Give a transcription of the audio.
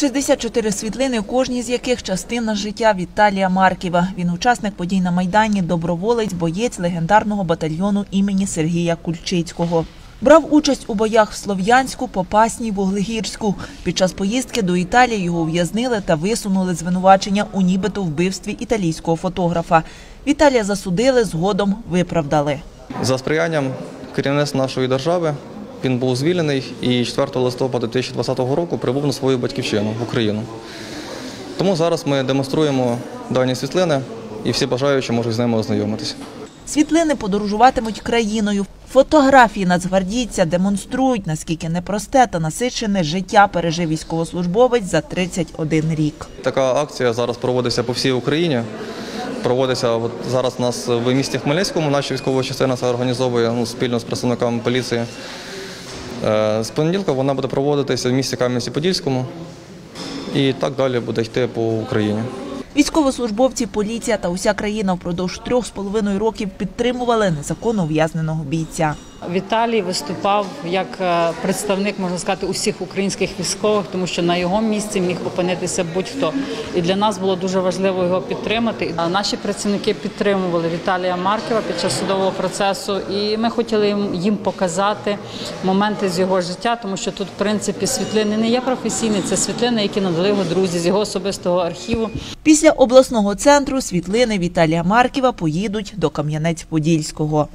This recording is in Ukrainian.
64 світлини, у кожній з яких частина життя Віталія Марківа. Він учасник подій на Майдані, доброволець, боєць легендарного батальйону імені Сергія Кульчицького. Брав участь у боях в Слов'янську, Попасній, Вуглегірську. Під час поїздки до Італії його ув'язнили та висунули звинувачення у нібито вбивстві італійського фотографа. Віталія засудили, згодом виправдали. За сприянням керівництва нашої держави він був звільнений і 4 листопада 2020 року прибув на свою батьківщину в Україну. Тому зараз ми демонструємо дані світлини і всі бажаючі можуть з ними ознайомитися. Світлини подорожуватимуть країною. Фотографії нацгвардійця демонструють, наскільки непросте та насичене життя пережив військовослужбовець за 31 рік. Така акція зараз проводиться по всій Україні. Проводиться от зараз у нас в місті Хмельницькому. Наша військова частина це організовує ну, спільно з представниками поліції. Е, З понеділка вона буде проводитися в місті Кам'янці-Подільському і так далі буде йти по Україні. Військовослужбовці, поліція та уся країна впродовж трьох з половиною років підтримували незаконно ув'язненого бійця. Віталій виступав як е, представник, можна сказати, усіх українських військових, тому що на його місці міг опинитися будь-хто. І для нас було дуже важливо його підтримати. Наші працівники підтримували Віталія Маркова під час судового процесу, і ми хотіли їм показати моменти з його життя, тому що тут, в принципі, світлини не є професійні, це світлини, які надали його друзі з його особистого архіву. Після обласного центру світлини Віталія Марківа поїдуть до Кам'янець-Подільського.